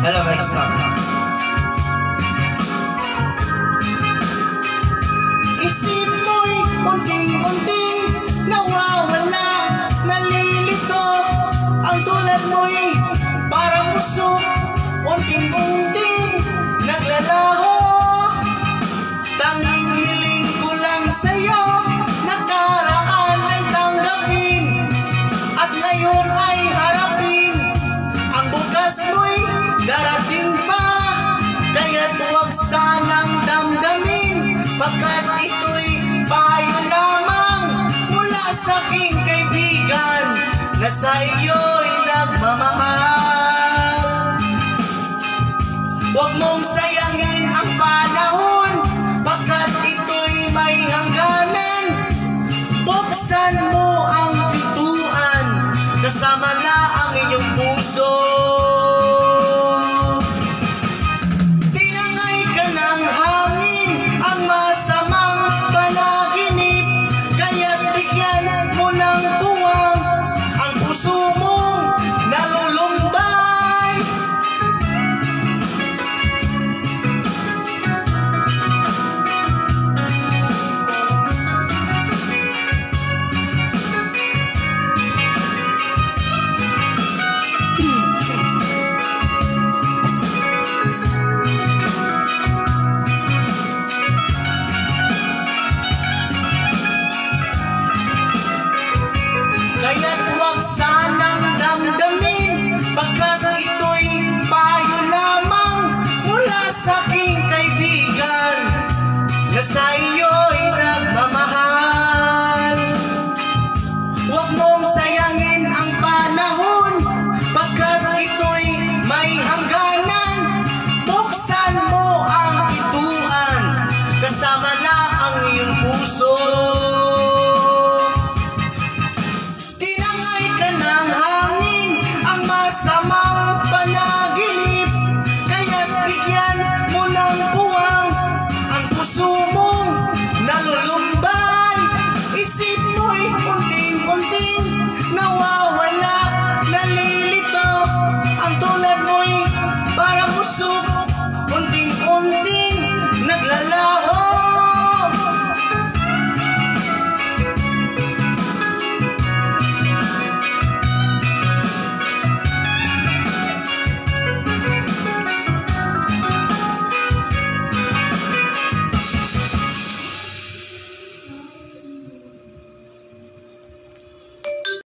Dalawang example. Isip mo'y unting-unting nawawala, nalilito, ang tulad mo'y na sa iyo'y nagmamahal. Huwag mong sayangin ang panahon pagkat ito'y may hangganan. Buksan mo ang pintuan kasama